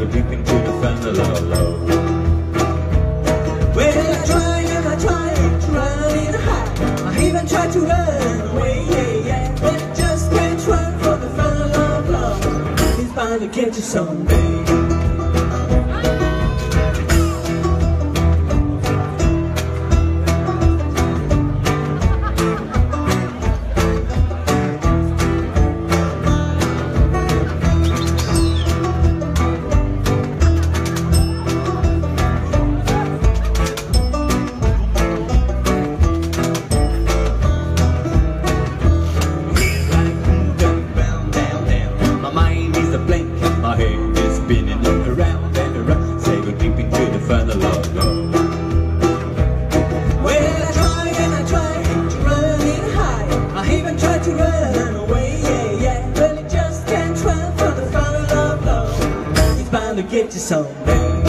we're drinking to defend the love. I tried and I tried to run in the. I even tried to run away, just can't run from the of love. He's get you someday. My head is spinning around and around. Go deep into the of love. Well, I and I to run. I even to run away, yeah, yeah. It just can't from the funnel of love. It's bound to get.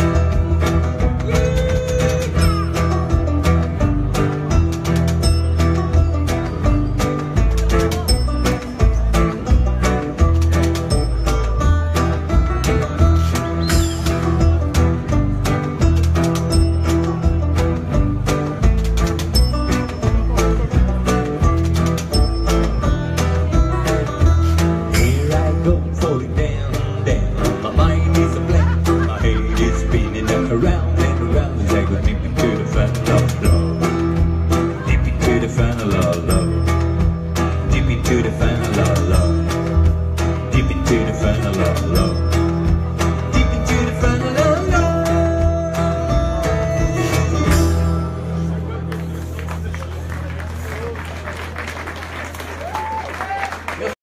Around and around the funnel of love. Deep the funnel